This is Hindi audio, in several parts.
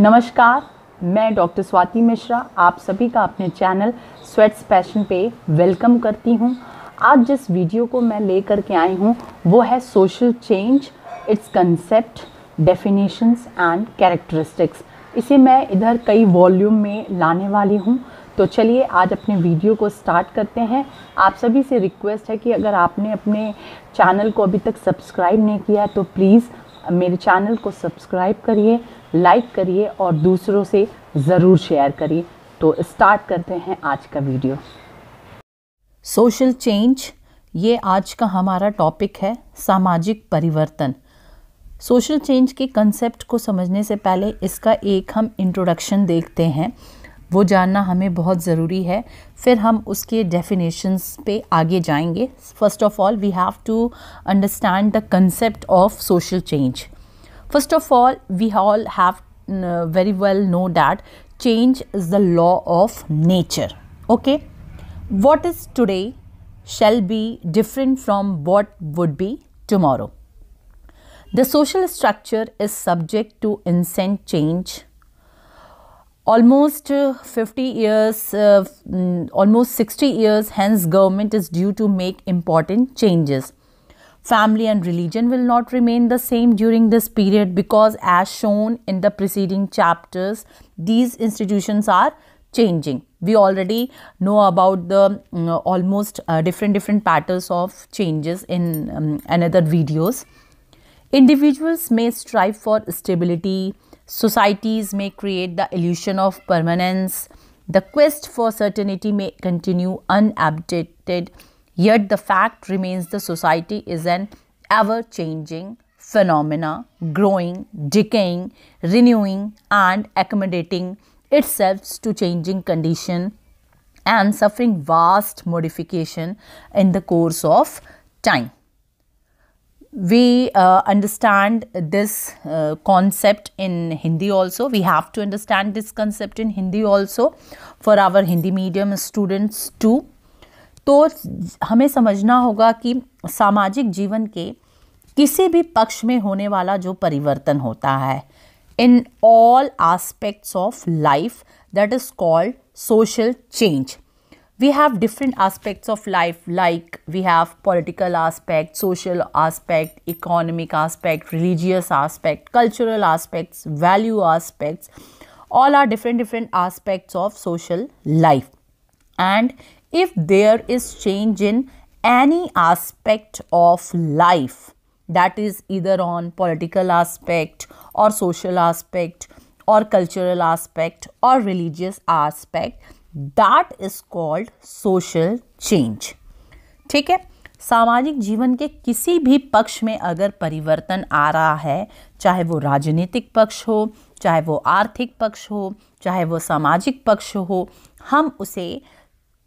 नमस्कार, मैं डॉक्टर स्वाति मिश्रा, आप सभी का अपने चैनल स्वेट्स पैशन पे वेलकम करती हूँ। आज जिस वीडियो को मैं लेकर के आई हूँ, वो है social change, it's concept, definitions and characteristics. इसे मैं इधर कई वॉल्यूम में लाने वाली हूँ। तो चलिए आज अपने वीडियो को स्टार्ट करते हैं। आप सभी से रिक्वेस्ट है कि अगर आपने अपने चैनल को अभी तक सब्सक्राइब नहीं किया तो प्लीज़ मेरे चैनल को सब्सक्राइब करिए। लाइक करिए और दूसरों से ज़रूर शेयर करिए। तो स्टार्ट करते हैं आज का वीडियो। सोशल चेंज, ये आज का हमारा टॉपिक है सामाजिक परिवर्तन। सोशल चेंज के कंसेप्ट को समझने से पहले इसका एक हम इंट्रोडक्शन देखते हैं। वो जानना हमें बहुत ज़रूरी है। फिर हम उसके डेफिनेशंस पे आगे जाएँगे। First of all we have to understand the concept of social change First of all, we all have uh, very well know that change is the law of nature. Okay. What is today shall be different from what would be tomorrow. The social structure is subject to incessant change. Almost uh, 50 years, uh, almost 60 years hence government is due to make important changes family and religion will not remain the same during this period because as shown in the preceding chapters these institutions are changing. We already know about the um, almost uh, different different patterns of changes in um, another videos. Individuals may strive for stability. Societies may create the illusion of permanence. The quest for certainty may continue unabated, yet the fact remains the society is an ever changing phenomena, growing, decaying, renewing, and accommodating itself to changing condition and suffering vast modification in the course of time we uh, understand this uh, concept in Hindi also. We have to understand this concept in Hindi also for our Hindi medium students too. तो हमें समझना होगा कि सामाजिक जीवन के किसी भी पक्ष में होने वाला जो परिवर्तन होता है in all aspects of life that is called social change we have different aspects of life like we have political aspect social aspect economic aspect religious aspect cultural aspects value aspects all are different different aspects of social life and if there is change in any aspect of life that is either on political aspect or social aspect or cultural aspect or religious aspect that is called social change ठीक है सामाजिक जीवन के किसी भी पक्ष में अगर परिवर्तन आ रहा है चाहे वो राजनीतिक पक्ष हो चाहे वो आर्थिक पक्ष हो चाहे वो सामाजिक पक्ष हो हम उसे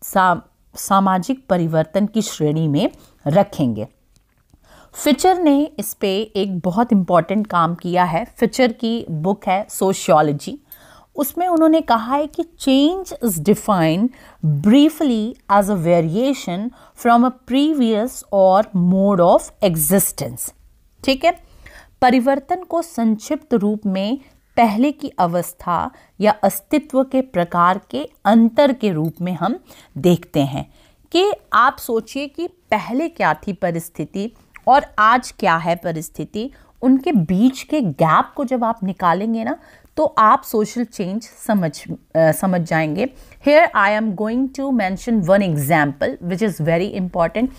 सा, सामाजिक परिवर्तन की श्रेणी में रखेंगे। फिचर ने इस पे एक बहुत इंपॉर्टेंट काम किया है। फिचर की बुक है सोशियोलॉजी उसमें उन्होंने कहा है कि change is defined briefly as a variation from a previous और मोड ऑफ़ एग्जिस्टेंस ठीक है? परिवर्तन को संक्षिप्त रूप में पहले की अवस्था या अस्तित्व के प्रकार के अंतर के रूप में हम देखते हैं कि आप सोचिए कि पहले क्या थी परिस्थिति और आज क्या है परिस्थिति। उनके बीच के गैप को जब आप निकालेंगे ना तो आप सोशल चेंज समझ uh, समझ जाएँगे। Here I am going to mention one example which is very important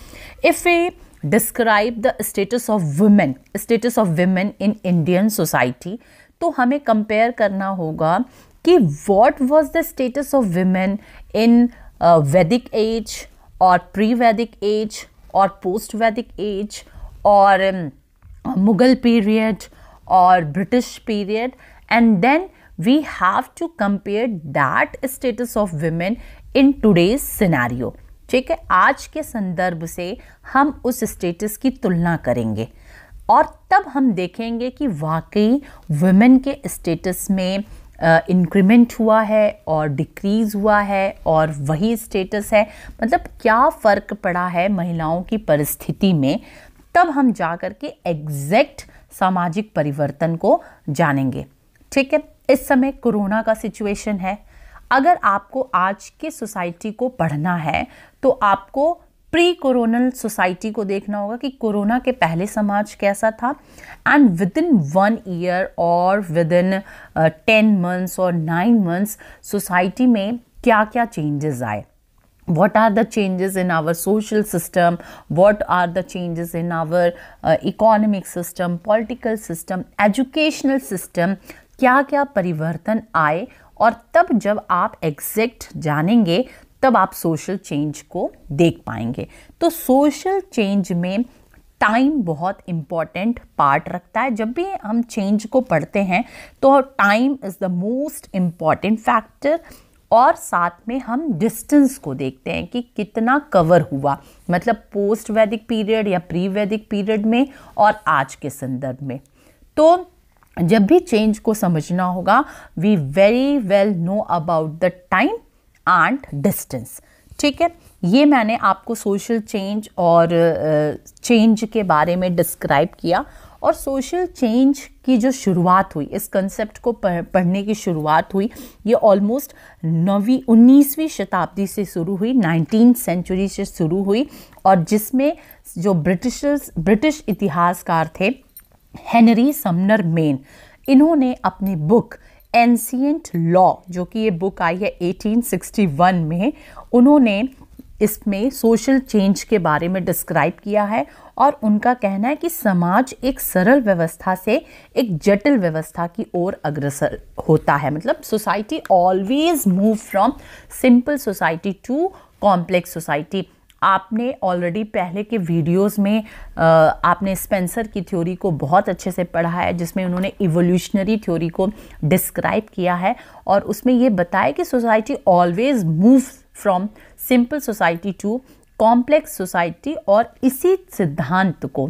if a describe the status of women status of women in Indian society तो हमें कंपेयर करना होगा कि what was the status of women in Vedic age और प्री वैदिक एज और पोस्ट वैदिक एज और मुगल पीरियड और British period and then we have to compare that status of women in today's scenario. ठीक है? आज के संदर्भ से हम उस स्टेटस की तुलना करेंगे। और तब हम देखेंगे कि वाकई वुमेन के स्टेटस में इंक्रीमेंट uh, हुआ है और डिक्रीज़ हुआ है और वही स्टेटस है। मतलब क्या फ़र्क पड़ा है महिलाओं की परिस्थिति में? तब हम जा कर के एग्जैक्ट सामाजिक परिवर्तन को जानेंगे। ठीक है? इस समय कोरोना का सिचुएशन है। अगर आपको आज के सोसाइटी को पढ़ना है तो आपको प्री कोरोनल सोसाइटी को देखना होगा कि कोरोना के पहले समाज कैसा था and within one year और विद इन टेन मंथ्स और नाइन मंथ्स सोसाइटी में क्या क्या चेंजेस आए? What are the changes in our social system what are the changes in our economic system political system educational system क्या क्या परिवर्तन आए? और तब जब आप एग्जैक्ट जानेंगे तब आप सोशल चेंज को देख पाएँगे। तो सोशल चेंज में टाइम बहुत इंपॉर्टेंट पार्ट रखता है। जब भी हम चेंज को पढ़ते हैं तो time is the most important factor और साथ में हम डिस्टेंस को देखते हैं कि कितना कवर हुआ। मतलब पोस्ट वैदिक पीरियड या प्री वैदिक पीरियड में और आज के संदर्भ में। तो जब भी चेंज को समझना होगा we very well know about the time and distance ठीक है? ये मैंने आपको सोशल चेंज और चेंज के बारे में डिस्क्राइब किया और सोशल चेंज की जो शुरुआत हुई, इस कंसेप्ट को पढ़ने की शुरुआत हुई, ये ऑलमोस्ट नौवीं, उन्नीसवीं शताब्दी से शुरू हुई नाइनटीन सेंचुरी से शुरू हुई और जिसमें जो ब्रिटिशर्स, ब्रिटिश इतिहासकार थे, हेनरी समनर मेन, इन्होंने अपनी बुक एंशियंट लॉ, जो कि ये बुक आई है 1861 में, उन्होंने इसमें सोशल चेंज के बारे में डिस्क्राइब किया है और उनका कहना है कि समाज एक सरल व्यवस्था से एक जटिल व्यवस्था की ओर अग्रसर होता है। मतलब society always move from simple society to complex society आपने ऑलरेडी पहले के वीडियोस में आपने स्पेंसर की थ्योरी को बहुत अच्छे से पढ़ा है, जिसमें उन्होंने इवोल्यूशनरी थ्योरी को डिस्क्राइब किया है और उसमें ये बताया कि society always move from simple society to complex society और इसी सिद्धांत को।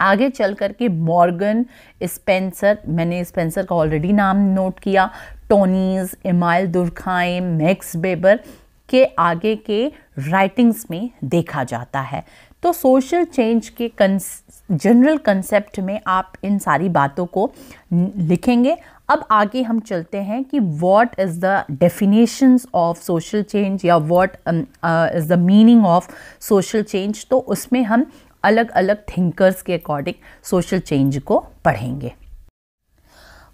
आगे चल कर के मॉर्गन स्पेंसर मैंने स्पेंसर का ऑलरेडी नाम नोट किया Tonnies Emile Durkheim Max Weber के आगे के राइटिंग्स में देखा जाता है। तो सोशल चेंज के जनरल कंसेप्ट में आप इन सारी बातों को लिखेंगे। अब आगे हम चलते हैं कि what is the definitions of social change या what is the meaning of social change तो उसमें हम अलग अलग थिंकर्स के अकॉर्डिंग सोशल चेंज को पढ़ेंगे।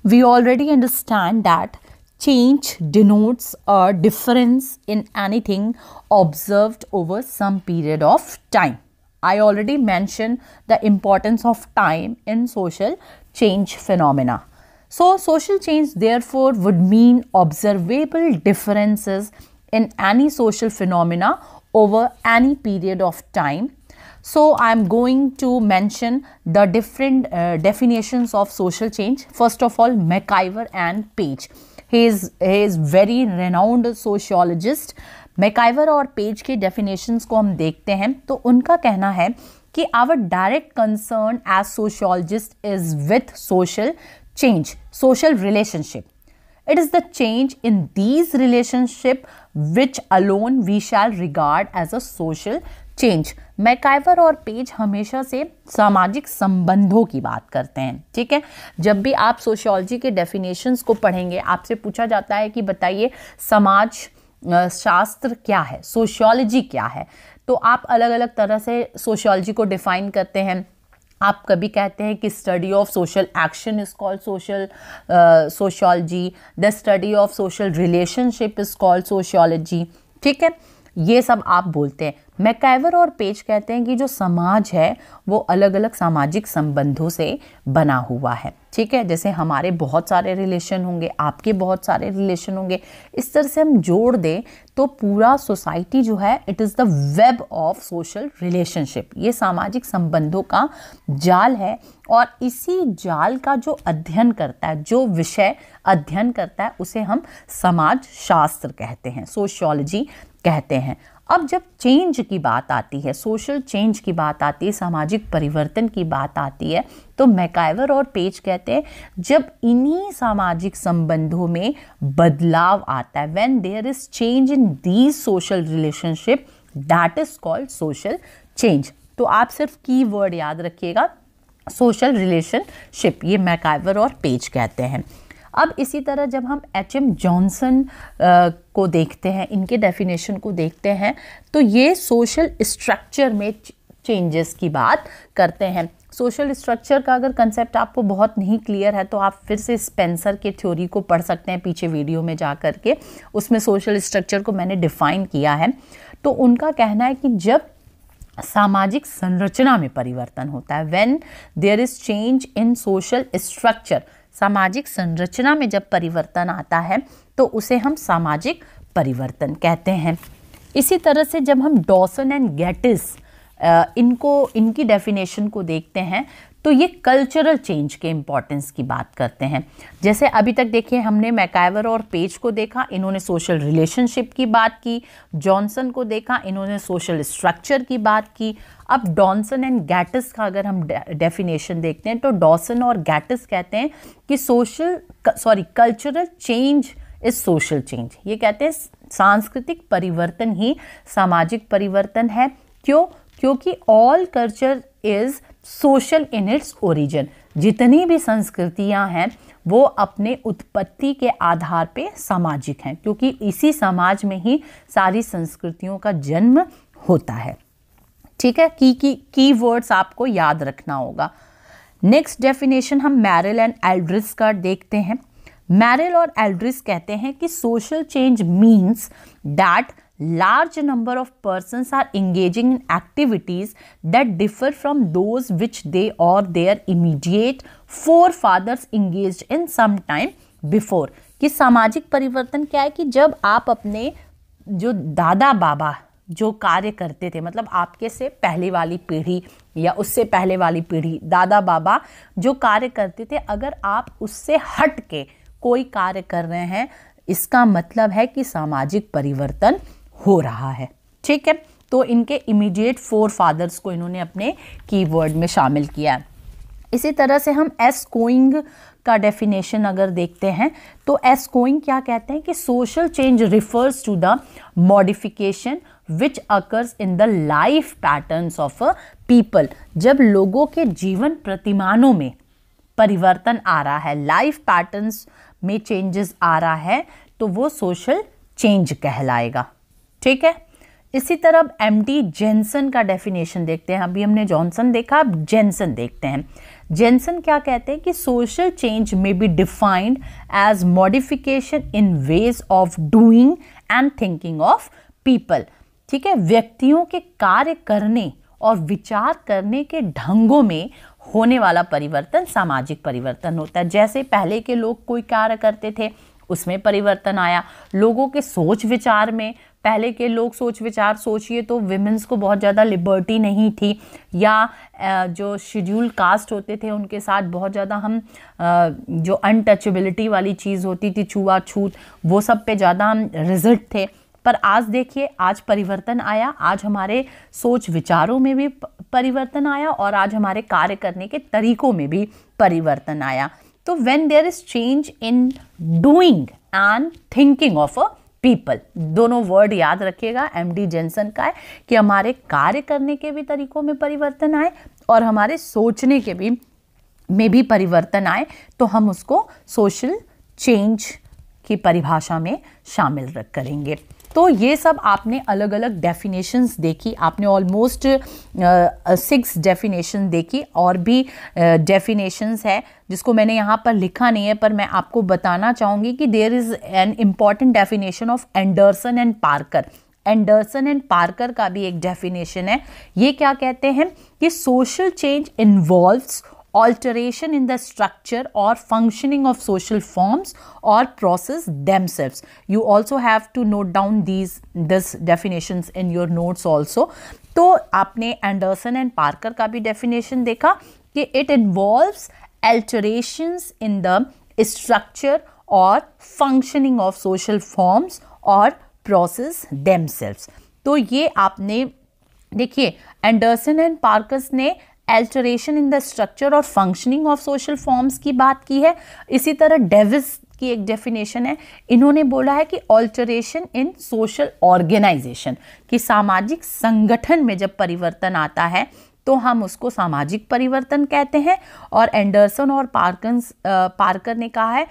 We already understand that change denotes a difference in anything observed over some period of time. I already mentioned the importance of time in social change phenomena. So, social change therefore would mean observable differences in any social phenomena over any period of time. So, I am going to mention the different uh, definitions of social change. First of all, McIver and Page. He is very renowned sociologist MacIver और पेज के डेफिनेशंस को हम देखते हैं तो उनका कहना है कि our direct concern as sociologist is with social change social relationship it is the change in these relationship which alone we shall regard as a social change McIver और पेज हमेशा से सामाजिक संबंधों की बात करते हैं, ठीक है? जब भी आप सोशियोलॉजी के डेफिनेशंस को पढ़ेंगे, आपसे पूछा जाता है कि बताइए, समाज शास्त्र क्या है? सोशियोलॉजी क्या है? तो आप अलग अलग तरह से सोशियोलॉजी को डिफाइन करते हैं। आप कभी कहते हैं कि study of social action is called social sociology the study of social relationship is called sociology, ठीक है? ये सब आप बोलते हैं। मैकैवर और पेज कहते हैं कि जो समाज है, वो अलग अलग सामाजिक संबंधों से बना हुआ है। ठीक है? जैसे हमारे बहुत सारे रिलेशन होंगे, आपके बहुत सारे रिलेशन होंगे। इस तरह से हम जोड़ दें तो पूरा सोसाइटी जो है it is the web of social relationship ये सामाजिक संबंधों का जाल है और इसी जाल का जो अध्ययन करता है, जो विषय अध्ययन करता है, उसे हम समाज शास्त्र कहते हैं। सोशियोलॉजी कहते हैं। अब जब चेंज की बात आती है सोशल चेंज की बात आती है, सामाजिक परिवर्तन की बात आती है तो मैकाइवर और पेज कहते हैं, जब इन्हीं सामाजिक संबंधों में बदलाव आता है when there is change in these social relationship that is called social change तो आप सिर्फ़ की वर्ड याद रखिएगा सोशल रिलेशनशिप ये मैकाइवर और पेज कहते हैं। अब इसी तरह जब हम एच एम जॉनसन को देखते हैं, इनके डेफिनेशन को देखते हैं तो ये सोशल स्ट्रक्चर में चेंजेस की बात करते हैं। सोशल स्ट्रक्चर का अगर कंसेप्ट आपको बहुत नहीं क्लियर है तो आप फिर से स्पेंसर के थ्योरी को पढ़ सकते हैं पीछे वीडियो में जा कर के उसमें सोशल स्ट्रक्चर को मैंने डिफाइन किया है। तो उनका कहना है कि जब सामाजिक संरचना में परिवर्तन होता है when there is change in social structure सामाजिक संरचना में जब परिवर्तन आता है तो उसे हम सामाजिक परिवर्तन कहते हैं। इसी तरह से जब हम डॉसन एंड गेटिस इनको, इनकी डेफिनेशन को देखते हैं तो ये कल्चरल चेंज के इम्पॉर्टेंस की बात करते हैं। जैसे अभी तक देखिए, हमने मैकाइवर और पेज को देखा, इन्होंने सोशल रिलेशनशिप की बात की, जॉनसन को देखा, इन्होंने सोशल स्ट्रक्चर की बात की। अब डॉनसन एंड गैटिस का अगर हम डेफिनेशन देखते हैं तो डॉसन और गैटिस कहते हैं कि social sorry cultural change is social change ये कहते हैं, सांस्कृतिक परिवर्तन ही सामाजिक परिवर्तन है। क्यों? क्योंकि all culture is social in its origin जितनी भी संस्कृतियाँ हैं, वो अपने उत्पत्ति के आधार पे सामाजिक हैं, क्योंकि इसी समाज में ही सारी संस्कृतियों का जन्म होता है। ठीक है? की की की वर्ड्स आपको याद रखना होगा। नेक्स्ट डेफिनेशन हम मैरिल एंड एल्ड्रिस का देखते हैं। मैरिल और एल्ड्रिस कहते हैं कि social change means that large number of persons are engaging in activities that differ from those which they or their immediate forefathers engaged in some time before कि सामाजिक परिवर्तन क्या है कि जब आप अपने जो दादा बाबा जो कार्य करते थे मतलब आपके से पहले वाली पीढ़ी या उससे पहले वाली पीढ़ी दादा बाबा जो कार्य करते थे अगर आप उससे हट के कोई कार्य कर रहे हैं इसका मतलब है कि सामाजिक परिवर्तन हो रहा है। ठीक है? तो इनके इमीडिएट फोर फादर्स को इन्होंने अपने कीवर्ड में शामिल किया है। इसी तरह से हम एस कोइंग का डेफिनेशन अगर देखते हैं तो एस कोइंग क्या कहते हैं कि social change refers to the modification which occurs in the life patterns of a people जब लोगों के जीवन प्रतिमानों में परिवर्तन आ रहा है लाइफ पैटर्न्स में चेंजेस आ रहा है तो वो सोशल चेंज कहलाएगा। ठीक है? इसी तरह एम टी जेंसन का डेफिनेशन देखते हैं। अभी हमने जॉनसन देखा, अब जेंसन देखते हैं। जेंसन क्या कहते हैं कि social change may be defined as modification in ways of doing and thinking of people ठीक है? व्यक्तियों के कार्य करने और विचार करने के ढंगों में होने वाला परिवर्तन सामाजिक परिवर्तन होता है। जैसे पहले के लोग कोई कार्य करते थे, उसमें परिवर्तन आया। लोगों के सोच विचार में पहले के लोग सोच विचार सोचिए तो विमेंस को बहुत ज़्यादा लिबर्टी नहीं थी। या जो शेड्यूल कास्ट होते थे, उनके साथ बहुत ज़्यादा हम जो अनटचेबिलिटी वाली चीज़ होती थी, छूआछूत, वो सब पे ज़्यादा हम रिज़ल्ट थे। पर आज देखिए, आज परिवर्तन आया, आज हमारे सोच विचारों में भी परिवर्तन आया और आज हमारे कार्य करने के तरीकों में भी परिवर्तन आया। तो when there is change in doing and thinking of a people. दोनों वर्ड याद रखिएगा एम डी जेंसन का है कि हमारे कार्य करने के भी तरीकों में परिवर्तन आए और हमारे सोचने के भी, में भी परिवर्तन आए तो हम उसको सोशल चेंज की परिभाषा में शामिल रख करेंगे। तो ये सब आपने अलग अलग डेफिनेशंस देखी आपने ऑलमोस्ट सिक्स डेफिनेशन देखी और भी डेफिनेशंस uh, है जिसको मैंने यहाँ पर लिखा नहीं है पर मैं आपको बताना चाहूँगी कि there is an important definition of Anderson and Parker Anderson and Parker का भी एक डेफिनेशन है। ये क्या कहते हैं कि social change involves alteration in the structure or functioning of social forms or process themselves you also have to note down these this definitions in your notes also तो आपने एंडरसन एंड पार्कर का भी डेफिनेशन देखा कि it involves alterations in the structure or functioning of social forms or process themselves तो ये आपने देखिए एंडरसन एंड पार्कस ने एल्टरेशन इन द स्ट्रक्चर और फंक्शनिंग ऑफ़ सोशल फॉर्म्स की बात की है। इसी तरह डेविस की एक डेफिनेशन है। इन्होंने बोला है कि ऑल्टरेशन इन सोशल ऑर्गेनाइजेशन कि सामाजिक संगठन में जब परिवर्तन आता है तो हम उसको सामाजिक परिवर्तन कहते हैं। और एंडरसन और पार्कन्स पार्कर ने कहा है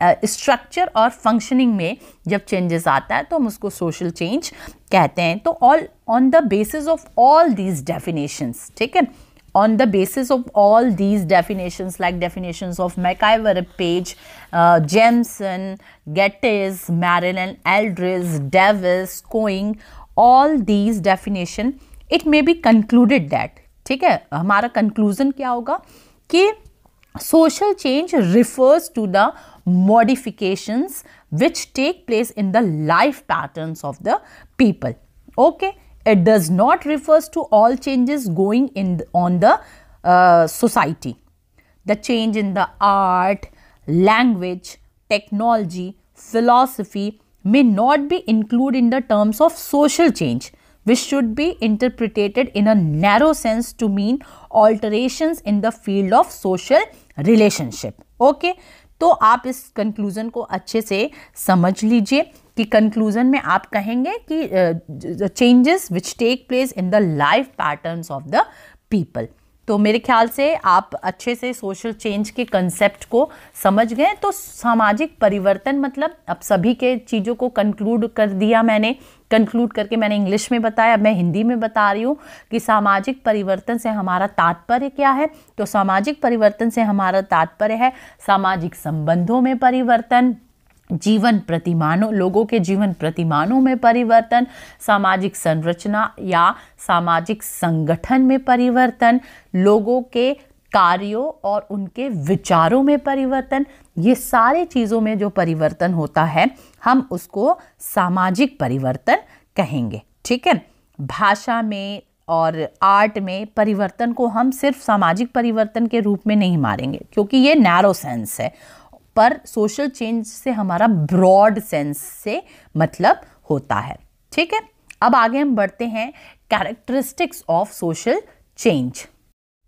स्ट्रक्चर और फंक्शनिंग में जब चेंजेस आता है तो हम उसको सोशल चेंज कहते हैं। तो all on the basis of all these definitions ठीक है? On the basis of all these definitions like definitions of McIver Page Jameson Gettys Merrill Eldridge Davis Koenig all these definition it may be concluded that ठीक है? हमारा कंक्लूजन क्या होगा? कि social change refers to the modifications which take place in the life patterns of the people. Okay? It does not refers to all changes going in on the uh, society. The change in the art language technology philosophy may not be included in the terms of social change which should be interpreted in a narrow sense to mean alterations in the field of social relationship. Okay तो आप इस कंक्लूजन को अच्छे से समझ लीजिए कि कंक्लूजन में आप कहेंगे कि changes which take place in the life patterns of the people तो मेरे ख्याल से आप अच्छे से सोशल चेंज के कंसेप्ट को समझ गए तो सामाजिक परिवर्तन मतलब अब सभी के चीज़ों को कंक्लूड कर दिया मैंने। कंक्लूड करके मैंने इंग्लिश में बताया अब मैं हिंदी में बता रही हूँ कि सामाजिक परिवर्तन से हमारा तात्पर्य क्या है। तो सामाजिक परिवर्तन से हमारा तात्पर्य है सामाजिक संबंधों में परिवर्तन जीवन प्रतिमानों, लोगों के जीवन प्रतिमानों में परिवर्तन, सामाजिक संरचना या सामाजिक संगठन में परिवर्तन, लोगों के कार्यों और उनके विचारों में परिवर्तन, ये सारे चीज़ों में जो परिवर्तन होता है, हम उसको सामाजिक परिवर्तन कहेंगे। ठीक है? भाषा में और आर्ट में परिवर्तन को हम सिर्फ़ सामाजिक परिवर्तन के रूप में नहीं मारेंगे, क्योंकि ये नैरो सेंस है। पर सोशल चेंज से हमारा ब्रॉड सेंस से मतलब होता है। ठीक है? अब आगे हम बढ़ते हैं characteristics of social change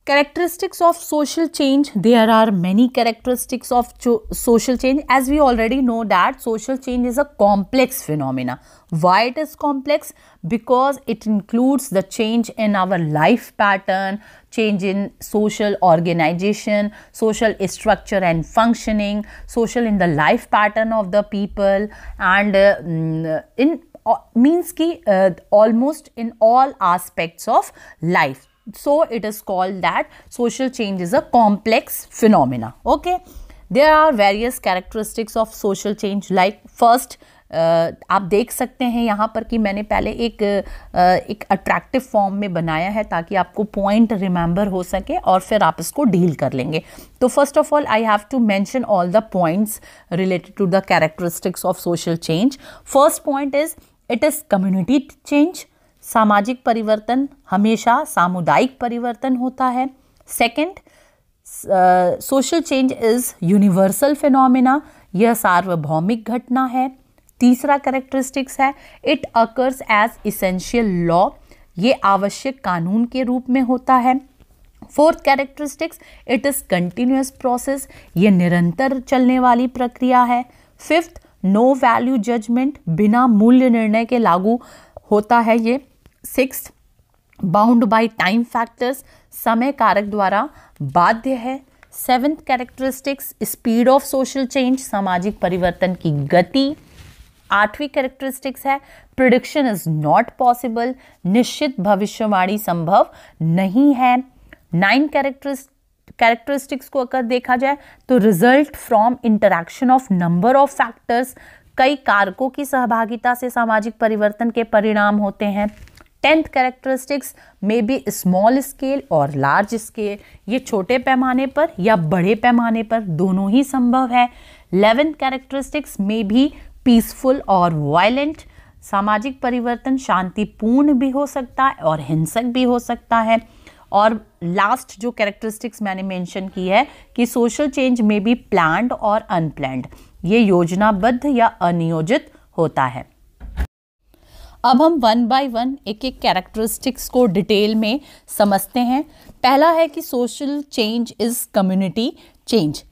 characteristics of social change. There are many characteristics of social change. As we already know that social change is a complex phenomena. Why it is complex? Because it includes the change in our life pattern change in social organization social structure and functioning social in the life pattern of the people and uh, in uh, means ki uh, almost in all aspects of life so it is called that social change is a complex phenomena. Okay? There are various characteristics of social change like first Uh, आप देख सकते हैं यहाँ पर कि मैंने पहले एक uh, एक अट्रैक्टिव फॉर्म में बनाया है ताकि आपको पॉइंट रिमेंबर हो सके और फिर आप इसको डील कर लेंगे। तो first of all I have to mention all the points related to the characteristics of social change first point is it is community change सामाजिक परिवर्तन हमेशा सामुदायिक परिवर्तन होता है। Second social change is universal phenomena यह सार्वभौमिक घटना है। तीसरा करेक्टरिस्टिक्स है it occurs as essential law ये आवश्यक कानून के रूप में होता है। Fourth characteristics it is continuous process ये निरंतर चलने वाली प्रक्रिया है। फिफ्थ नो वैल्यू जजमेंट बिना मूल्य निर्णय के लागू होता है ये। Six bound by time factors समय कारक द्वारा बाध्य है। Seventh characteristics speed of social change सामाजिक परिवर्तन की गति। आठवीं कैरेक्टरिस्टिक्स है प्रोडिक्शन इज़ नॉट पॉसिबल निश्चित भविष्यवाणी संभव नहीं है। नाइन कैरेक्टरिस्ट कैरेक्टरिस्टिक्स को अगर देखा जाए तो result from interaction of number of factors कई कारकों की सहभागिता से सामाजिक परिवर्तन के परिणाम होते हैं। Tenth characteristics may be small scale और लार्ज स्केल ये छोटे पैमाने पर या बड़े पैमाने पर दोनों ही संभव है। इलेवेंथ कैरेक्टरिस्टिक्स में भी पीसफुल और वायलेंट सामाजिक परिवर्तन शांतिपूर्ण भी हो सकता है और हिंसक भी हो सकता है। और लास्ट जो कैरेक्टरिस्टिक्स मैंने मेंशन की है कि सोशल चेंज में भी प्लान्ड और अनप्लान्ड ये योजनाबद्ध या अनियोजित होता है। अब हम वन बाय वन एक एक कैरेक्टरिस्टिक्स को डिटेल में समझते हैं। पहला है कि social change is community change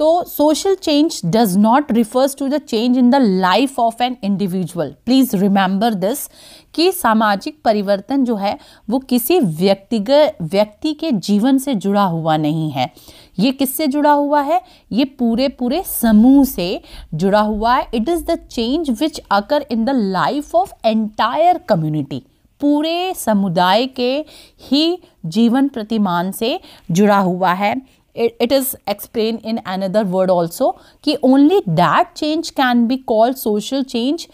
तो social change does not refers to the change in the life of an individual please remember this कि सामाजिक परिवर्तन जो है, वो किसी व्यक्तिगत व्यक्ति के जीवन से जुड़ा हुआ नहीं है। ये किससे जुड़ा हुआ है? ये पूरे पूरे समूह से जुड़ा हुआ है। It is the change which occur in the life of entire community पूरे समुदाय के ही जीवन प्रतिमान से जुड़ा हुआ है। it is explained in another word also कि only that change can be called social change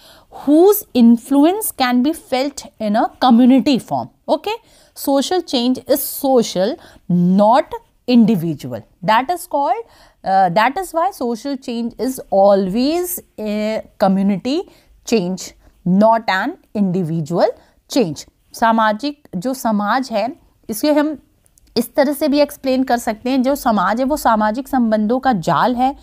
whose influence can be felt in a community form okay social change is social not individual that is called uh, that is why social change is always a community change not an individual change सामाजिक जो समाज है इसे हम इस तरह से भी एक्सप्लेन कर सकते हैं, जो समाज है, वो सामाजिक संबंधों का जाल है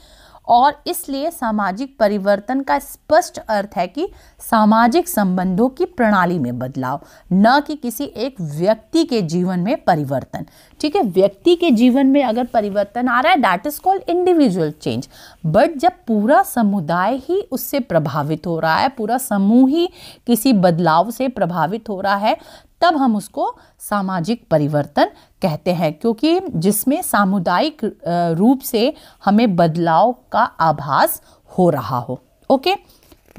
और इसलिए सामाजिक परिवर्तन का स्पष्ट अर्थ है कि सामाजिक संबंधों की प्रणाली में बदलाव, न कि किसी एक व्यक्ति के जीवन में परिवर्तन। ठीक है, व्यक्ति के जीवन में अगर परिवर्तन आ रहा है that is called individual change but जब पूरा समुदाय ही उससे प्रभावित हो रहा है, पूरा समूह ही किसी बदलाव से प्रभावित हो रहा है तब हम उसको सामाजिक परिवर्तन कहते हैं, क्योंकि जिसमें सामुदायिक रूप से हमें बदलाव का आभास हो रहा हो। Okay?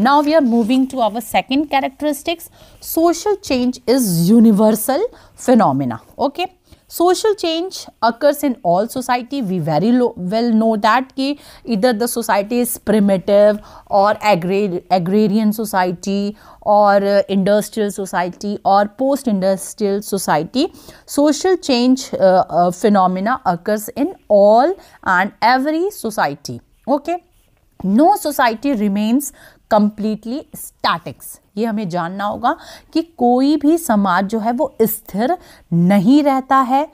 Now we are moving to our second characteristics social change is universal phenomena okay? Social change occurs in all society. We very well know that either the society is primitive or agrar agrarian society or uh, industrial society or post industrial society. Social change uh, uh, phenomena occurs in all and every society. Okay? No society remains completely statics ये हमें जानना होगा कि कोई भी समाज जो है वो स्थिर नहीं रहता है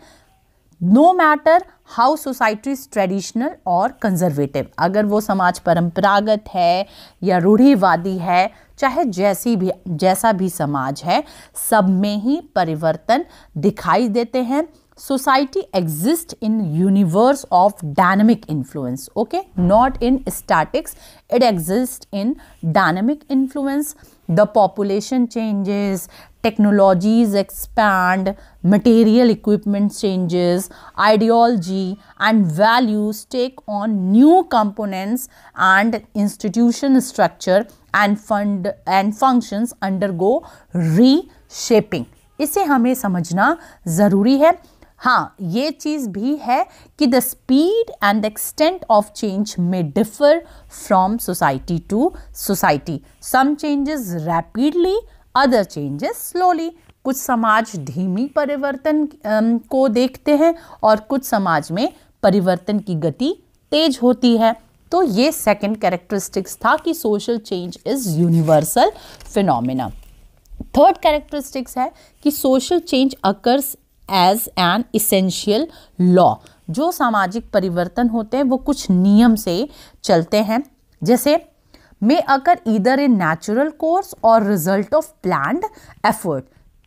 no matter how society is traditional और कंजर्वेटिव अगर वो समाज परंपरागत है या रूढ़ीवादी है, चाहे जैसी भी, जैसा भी समाज है, सब में ही परिवर्तन दिखाई देते हैं। society exists in universe of dynamic influence okay not in statics it exists in dynamic influence the population changes technologies expand material equipment changes ideology and values take on new components and institution structure and fund and functions undergo reshaping इसे हमें समझना ज़रूरी है हाँ ये चीज़ भी है कि the speed and the extent of change में differ from society to society some changes rapidly other changes slowly कुछ समाज धीमी परिवर्तन को देखते हैं और कुछ समाज में परिवर्तन की गति तेज होती है। तो ये सेकंड कैरेक्टरिस्टिक्स था कि social change is universal phenomena third characteristics है कि social change occurs as an essential law जो सामाजिक परिवर्तन होते हैं, वो कुछ नियम से चलते हैं। जैसे, may occur either a natural course और रिज़ल्ट ऑफ़ प्लान एफर्ट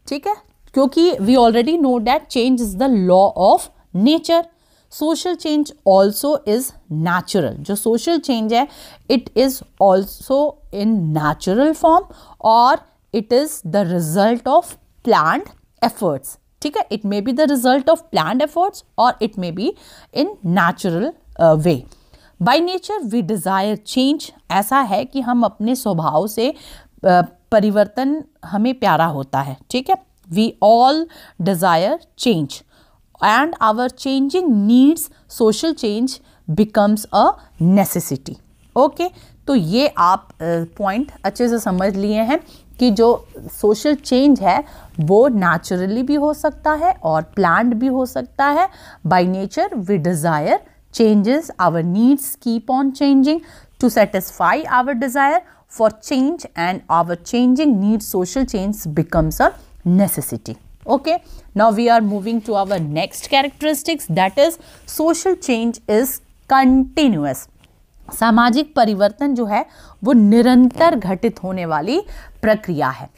ठीक है? क्योंकि we already know that change is the law of nature social change also is natural जो सोशल चेंज है it is also in natural form और it is the result of plan efforts ठीक है? It may be the result of plan efforts और it may be in natural way by nature we desire change ऐसा है कि हम अपने स्वभाव से uh, परिवर्तन हमें प्यारा होता है ठीक है? We all desire change and our changing needs social change becomes a necessity okay तो ये आप पॉइंट अच्छे से समझ लिए हैं कि जो सोशल चेंज है, वो नेचुरली भी हो सकता है और प्लान्ड भी हो सकता है। By nature we desire changes our needs keep on changing to satisfy our desire for change and our changing need social change becomes a necessity okay now we are moving to our next characteristics that is social change is continuous सामाजिक परिवर्तन जो है, वो निरंतर घटित होने वाली प्रक्रिया है।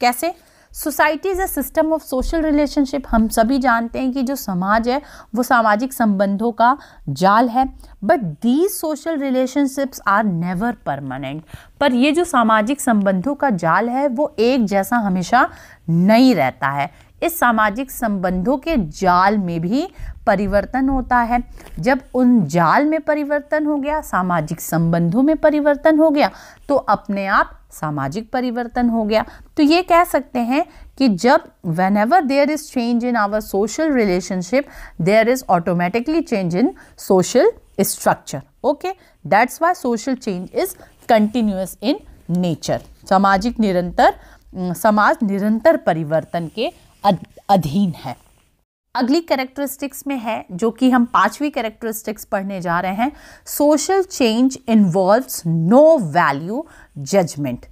कैसे? Society is a system of social relationship हम सभी जानते हैं कि जो समाज है, वो सामाजिक संबंधों का जाल है। But these social relationships are never permanent पर ये जो सामाजिक संबंधों का जाल है, वो एक जैसा हमेशा नहीं रहता है। इस सामाजिक संबंधों के जाल में भी परिवर्तन होता है। जब उन जाल में परिवर्तन हो गया, सामाजिक संबंधों में परिवर्तन हो गया तो अपने आप सामाजिक परिवर्तन हो गया। तो ये कह सकते हैं कि जब whenever there is change in our social relationship there is automatically change in social structure okay that's why social change is continuous in nature सामाजिक निरंतर समाज निरंतर परिवर्तन के अधीन है। अगली कैरेक्टरिस्टिक्स में है, जो कि हम पांचवी कैरेक्टरिस्टिक्स पढ़ने जा रहे हैं। Social change involves no value judgement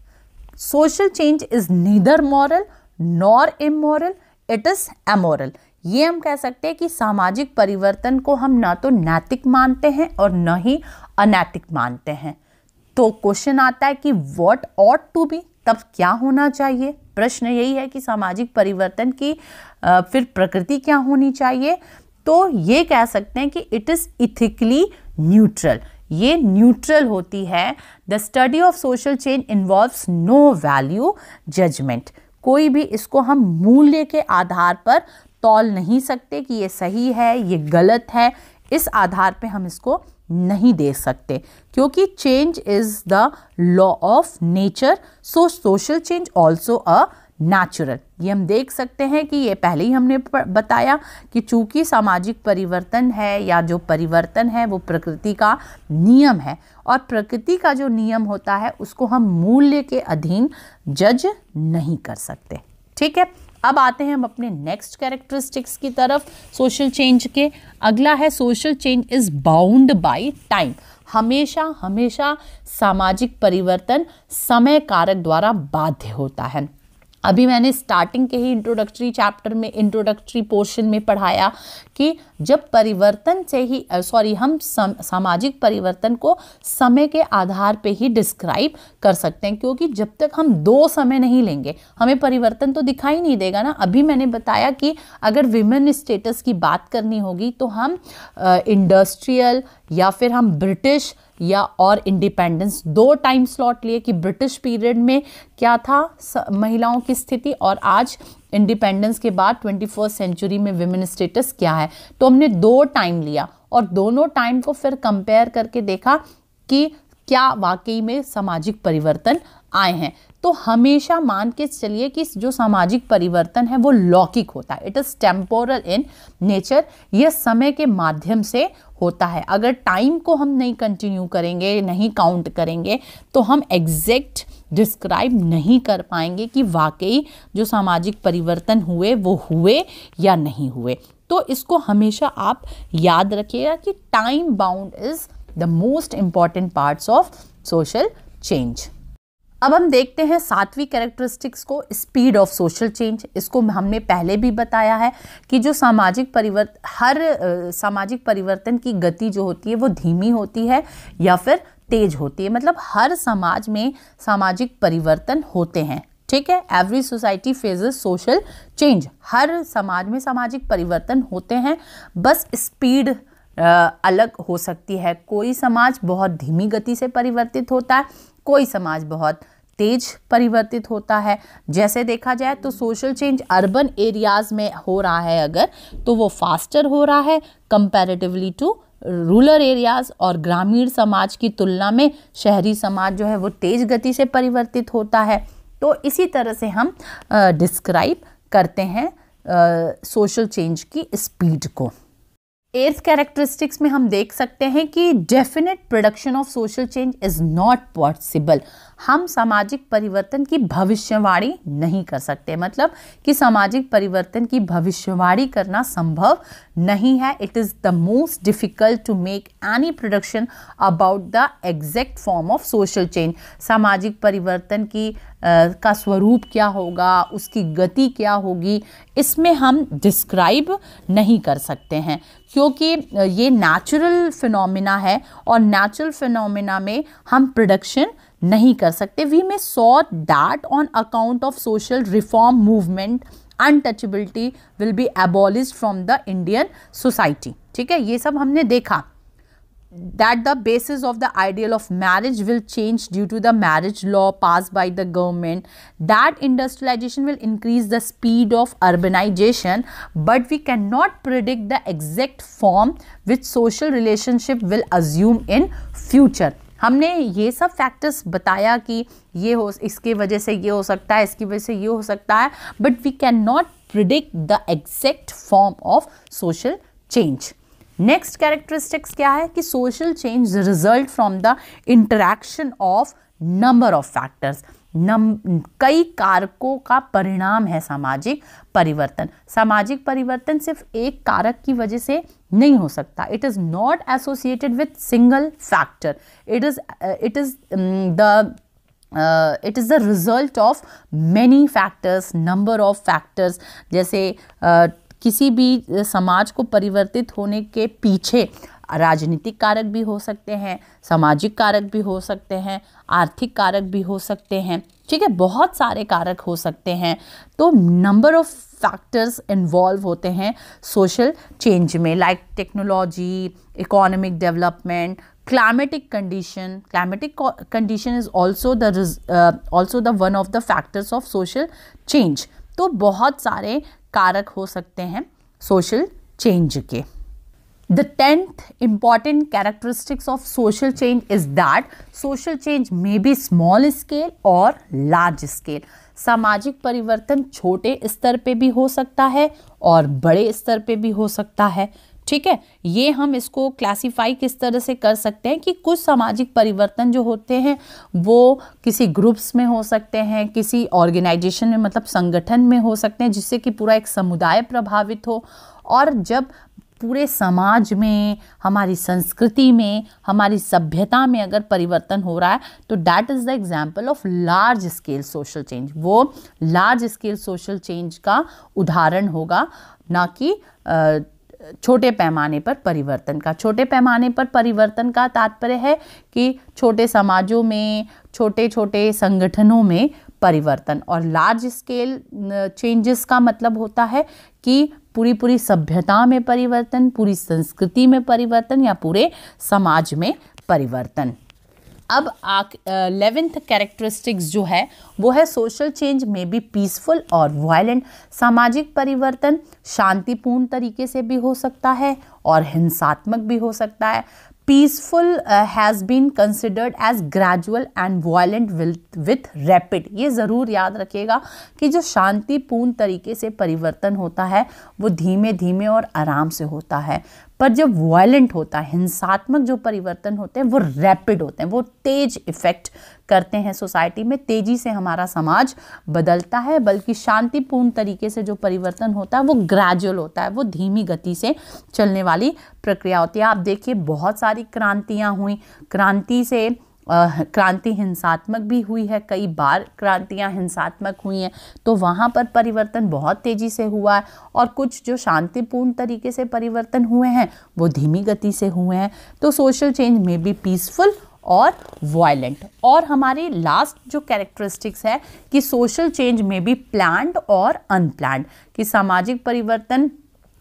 social change is neither moral nor immoral it is amoral ये हम कह सकते हैं कि सामाजिक परिवर्तन को हम ना तो नैतिक मानते हैं और न ही अनैतिक मानते हैं। तो क्वेश्चन आता है कि वॉट ऑट टू बी तब क्या होना चाहिए? प्रश्न यही है कि सामाजिक परिवर्तन की फिर प्रकृति क्या होनी चाहिए? तो ये कह सकते हैं कि इट इज़ इथिकली न्यूट्रल ये न्यूट्रल होती है। The study of social change involves no value judgement कोई भी इसको हम मूल्य के आधार पर तौल नहीं सकते कि ये सही है, ये गलत है। इस आधार पे हम इसको नहीं दे सकते। क्योंकि change is the law of nature so social change also a natural ये हम देख सकते हैं कि ये पहले ही हमने बताया कि चूँकि सामाजिक परिवर्तन है या जो परिवर्तन है वो प्रकृति का नियम है और प्रकृति का जो नियम होता है उसको हम मूल्य के अधीन जज नहीं कर सकते। ठीक है? अब आते हैं हम अपने नेक्स्ट कैरेक्टरिस्टिक्स की तरफ़ सोशल चेंज के। अगला है social change is bound by time हमेशा हमेशा सामाजिक परिवर्तन समय कारक द्वारा बाध्य होता है। अभी मैंने स्टार्टिंग के ही इंट्रोडक्टरी चैप्टर में इंट्रोडक्टरी पोर्शन में पढ़ाया कि जब परिवर्तन से ही सॉरी हम सम, सामाजिक परिवर्तन को समय के आधार पे ही डिस्क्राइब कर सकते हैं क्योंकि जब तक हम दो समय नहीं लेंगे हमें परिवर्तन तो दिखाई नहीं देगा ना। अभी मैंने बताया कि अगर विमेन स्टेटस की बात करनी होगी तो हम इंडस्ट्रियल या फिर हम ब्रिटिश या और इंडिपेंडेंस दो टाइम स्लॉट लिए कि ब्रिटिश पीरियड में क्या था महिलाओं की स्थिति और आज इंडिपेंडेंस के बाद ट्वेंटी फ़र्स्ट सेंचुरी में विमेन स्टेटस क्या है। तो हमने दो टाइम लिया और दोनों टाइम को फिर कंपेयर करके देखा कि क्या वाकई में सामाजिक परिवर्तन आए हैं। तो हमेशा मान के चलिए कि जो सामाजिक परिवर्तन है वो लौकिक होता है। It is temporal in nature यह समय के माध्यम से होता है। अगर टाइम को हम नहीं कंटिन्यू करेंगे, नहीं काउंट करेंगे तो हम एग्जैक्ट डिस्क्राइब नहीं कर पाएँगे कि वाकई जो सामाजिक परिवर्तन हुए, वो हुए या नहीं हुए। तो इसको हमेशा आप याद रखिएगा कि time bound is the most important parts of social change अब हम देखते हैं सातवीं कैरेक्टरिस्टिक्स को स्पीड ऑफ़ सोशल चेंज इसको हमने पहले भी बताया है कि जो सामाजिक परिवर्तन हर सामाजिक परिवर्तन की गति जो होती है वो धीमी होती है या फिर तेज होती है। मतलब हर समाज में सामाजिक परिवर्तन होते हैं, ठीक है? Every society faces social change हर समाज में सामाजिक परिवर्तन होते हैं, बस स्पीड अलग हो सकती है। कोई समाज बहुत धीमी गति से परिवर्तित होता है, कोई समाज बहुत तेज परिवर्तित होता है। जैसे देखा जाए तो सोशल चेंज अर्बन एरियाज़ में हो रहा है अगर तो वो फास्टर हो रहा है कंपैरेटिवली टू रूरल एरियाज़ और ग्रामीण समाज की तुलना में शहरी समाज जो है वो तेज गति से परिवर्तित होता है। तो इसी तरह से हम डिस्क्राइब करते हैं सोशल चेंज की स्पीड को। एर्थ कैरेक्टरिस्टिक्स में हम देख सकते हैं कि definite production of social change is not possible हम सामाजिक परिवर्तन की भविष्यवाणी नहीं कर सकते। मतलब कि सामाजिक परिवर्तन की भविष्यवाणी करना संभव नहीं है। It is the most difficult to make any production about the exact form of social change सामाजिक परिवर्तन की का स्वरूप क्या होगा, उसकी गति क्या होगी, इसमें हम डिस्क्राइब नहीं कर सकते हैं। क्योंकि ये नेचुरल फिनोमिना है और नेचुरल फिनोमिना में हम प्रोडक्शन नहीं कर सकते। We may saw that on account of social reform movement untouchability will be abolish from the Indian society ठीक है? ये सब हमने देखा। that the basis of the ideal of marriage will change due to the marriage law passed by the government that industrialization will increase the speed of urbanization but we cannot predict the exact form which social relationship will assume in future हमने ये सब फैक्टर्स बताया कि ये हो इसके वजह से ये हो सकता है इसकी वजह से ये हो सकता है but we can not predict the exact form of social change next characteristics क्या है? कि social change result from the interaction of number of factors नम कई कारकों का परिणाम है सामाजिक परिवर्तन। सामाजिक परिवर्तन सिर्फ़ एक कारक की वजह से नहीं हो सकता। It is not associated with single factor it is it is the it is the result of many factors number of factors जैसे uh, किसी भी समाज को परिवर्तित होने के पीछे राजनीतिक कारक भी हो सकते हैं सामाजिक कारक भी हो सकते हैं आर्थिक कारक भी हो सकते हैं ठीक है? बहुत सारे कारक हो सकते हैं। तो नंबर ऑफ़ फैक्टर्स इन्वॉल्व होते हैं सोशल चेंज में like technology economic development climatic condition climatic condition is also the uh, also the one of the factors of social change. तो बहुत सारे कारक हो सकते हैं सोशल चेंज के। The tenth important characteristics of social change is that social change may be small scale और लार्ज स्केल सामाजिक परिवर्तन छोटे स्तर पे भी हो सकता है और बड़े स्तर पे भी हो सकता है। ठीक है? ये हम इसको क्लासिफाई किस तरह से कर सकते हैं कि कुछ सामाजिक परिवर्तन जो होते हैं, वो किसी ग्रुप्स में हो सकते हैं, किसी ऑर्गेनाइजेशन में मतलब संगठन में हो सकते हैं, जिससे कि पूरा एक समुदाय प्रभावित हो। और जब पूरे समाज में, हमारी संस्कृति में, हमारी सभ्यता में अगर परिवर्तन हो रहा है तो that is the example of large scale social change वो लार्ज स्केल सोशल चेंज का उदाहरण होगा, ना कि छोटे पैमाने पर परिवर्तन का। छोटे पैमाने पर परिवर्तन का तात्पर्य है कि छोटे समाजों में छोटे छोटे संगठनों में परिवर्तन और लार्ज स्केल चेंजेस का मतलब होता है कि पूरी पूरी सभ्यता में परिवर्तन, पूरी संस्कृति में परिवर्तन या पूरे समाज में परिवर्तन। अब लेवेंथ कैरेक्टरिस्टिक्स जो है, वो है social change may be peaceful और वायलेंट सामाजिक परिवर्तन, शांतिपूर्ण तरीके से भी हो सकता है और हिंसात्मक भी हो सकता है। Peaceful has been considered as gradual and violent with rapid ये ज़रूर याद रखिएगा कि जो शांतिपूर्ण तरीके से परिवर्तन होता है, वो धीमे धीमे और आराम से होता है। पर जब वायलेंट होता है, हिंसात्मक जो परिवर्तन होते हैं, वो रैपिड होते हैं, वो तेज इफ़ेक्ट करते हैं सोसाइटी में। तेज़ी से हमारा समाज बदलता है, बल्कि शांतिपूर्ण तरीके से जो परिवर्तन होता है, वो ग्रेजुअल होता है, वो धीमी गति से चलने वाली प्रक्रिया होती है। आप देखिए, बहुत सारी क्रांतियाँ हुई। क्रांति से क्रांति हिंसात्मक भी हुई है, कई बार क्रांतियाँ हिंसात्मक हुई हैं तो वहाँ पर परिवर्तन बहुत तेज़ी से हुआ है और कुछ जो शांतिपूर्ण तरीके से परिवर्तन हुए हैं, वो धीमी गति से हुए हैं तो सोशल चेंज में भी पीसफुल और वायलेंट और हमारी लास्ट जो कैरेक्टरिस्टिक्स है कि सोशल चेंज में भी प्लान्ड और अनप्लान्ड कि सामाजिक परिवर्तन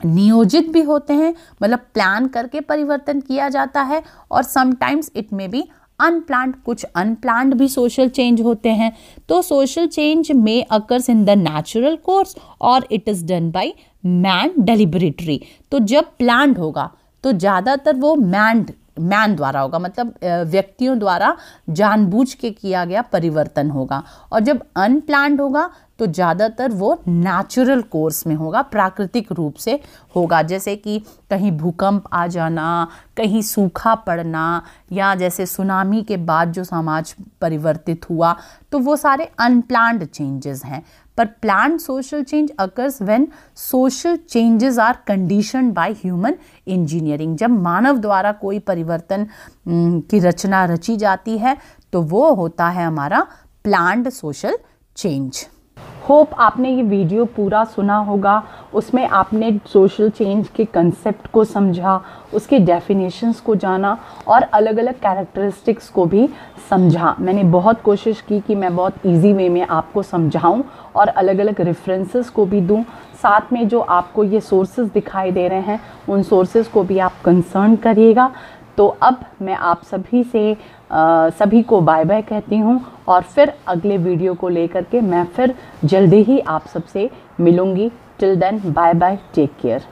नियोजित भी होते हैं मतलब प्लान करके परिवर्तन किया जाता है और समटाइम्स इट में भी अनप्लान्ड कुछ अनप्लान्ड भी सोशल चेंज होते हैं। तो social change may occurs in the natural course और it is done by man deliberately तो जब प्लान्ड होगा तो ज़्यादातर वो मैंड मैन द्वारा होगा मतलब व्यक्तियों द्वारा जानबूझ के किया गया परिवर्तन होगा। और जब अनप्लान्ड होगा तो ज़्यादातर वो नेचुरल कोर्स में होगा, प्राकृतिक रूप से होगा। जैसे कि कहीं भूकंप आ जाना, कहीं सूखा पड़ना, या जैसे सुनामी के बाद जो समाज परिवर्तित हुआ तो वो सारे अनप्लान्ड चेंजेस हैं। पर plan social change occurs when social changes are condition by human engineering जब मानव द्वारा कोई परिवर्तन की रचना रची जाती है तो वो होता है हमारा प्लान्ड सोशल चेंज होप आपने ये वीडियो पूरा सुना होगा। उसमें आपने सोशल चेंज के कंसेप्ट को समझा, उसके डेफिनेशंस को जाना और अलग अलग कैरेक्टरिस्टिक्स को भी समझा। मैंने बहुत कोशिश की कि मैं बहुत इजी वे में आपको समझाऊं और अलग अलग रेफरेंसेस को भी दूँ। साथ में जो आपको ये सोर्सेज दिखाई दे रहे हैं, उन सोर्सेज को भी आप कंसर्न करिएगा। तो अब मैं आप सभी से आ, सभी को बाय बाय कहती हूँ और फिर अगले वीडियो को लेकर के मैं फिर जल्दी ही आप सबसे मिलूँगी। Till then bye bye take care